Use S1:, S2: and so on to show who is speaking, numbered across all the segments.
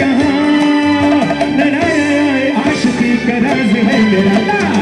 S1: कहा आशिकी का राज है
S2: मेरा।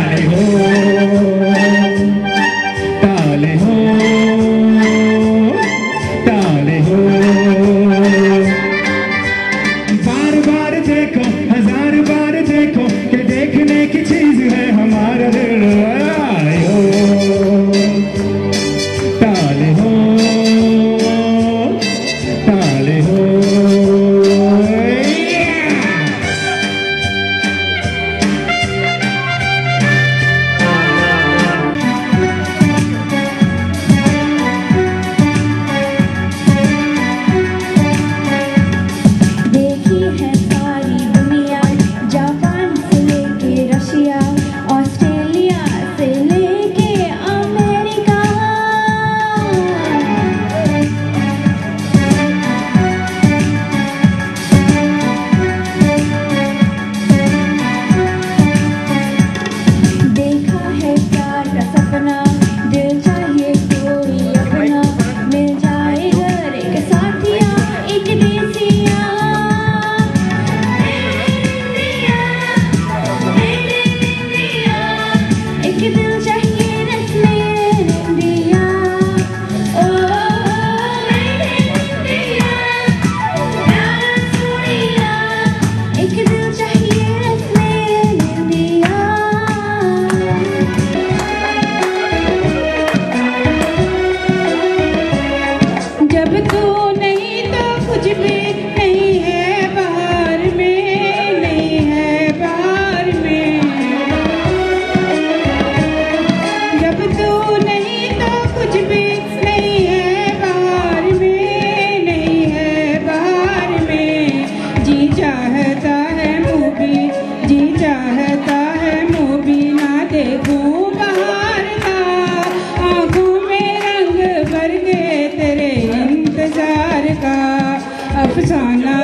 S2: अफसाना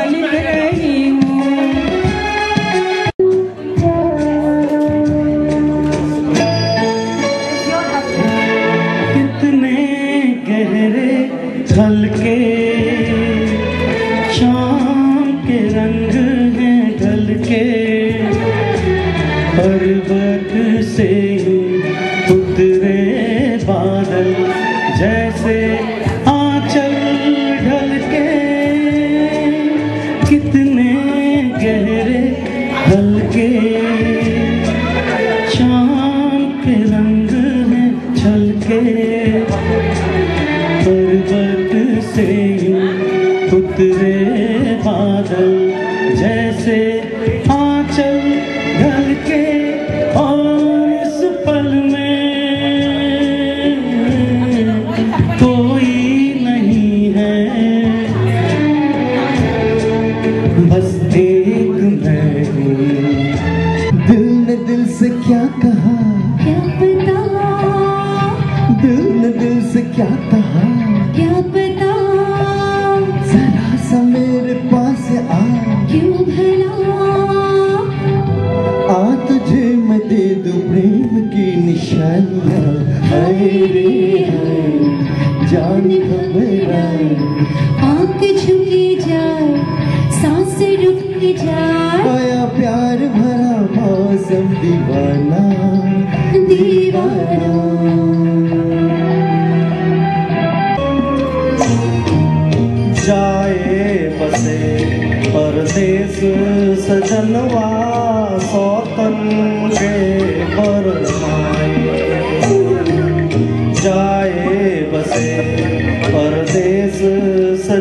S3: गहरे हल्के शाम के रंग
S4: do. आ तुझे मैं दे दूँ प्रेम की निशानियाँ हाय रे हाय जान
S2: आँख झुकी जाए सांस रुक जाए।
S4: आया प्यार भरा मौसम दीवाना
S2: दीवाना।
S3: जाए बसे परदेश सजनवा।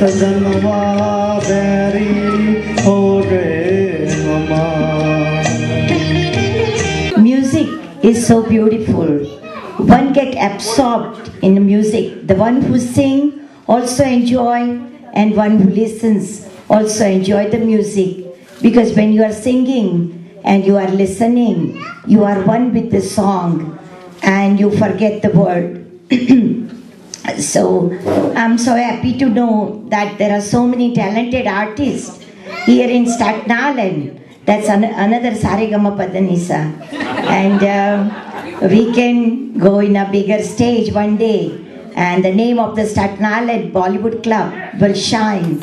S3: सजनवा बैरी हो गए हमार
S5: Music is so beautiful. One get absorbed in the music. The one who sing also enjoy and one who listens also enjoy the music. Because when you are singing and you are listening, you are one with the song and you forget the word. so I'm so happy to know that there are so many talented artists here in Staten Island. That's an- another Sarigama Padanisa. And uh, we can go in a bigger stage one day. And the name of the Staten Island Bollywood Club will shine.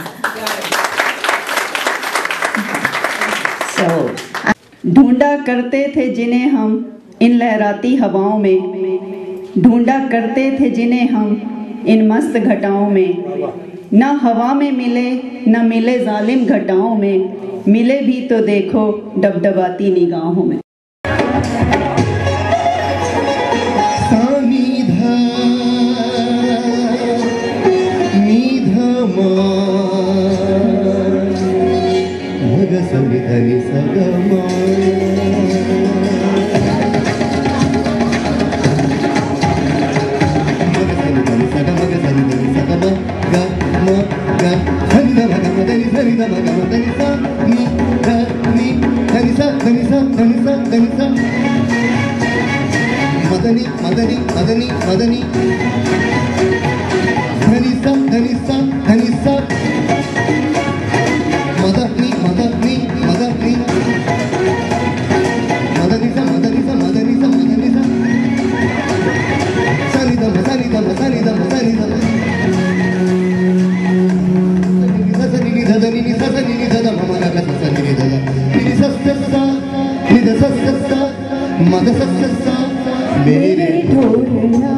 S5: So,
S6: ढूंढा करते थे जिन्हें हम इन लहराती हवाओं में ढूंढा करते थे जिन्हें हम इन मस्त घटाओं में। न हवा में मिले, न मिले जालिम घटाओं में। मिले भी तो देखो डबडबाती निगाहों में।
S7: మదని మదని మదని మదని मदद मेरे ढोलना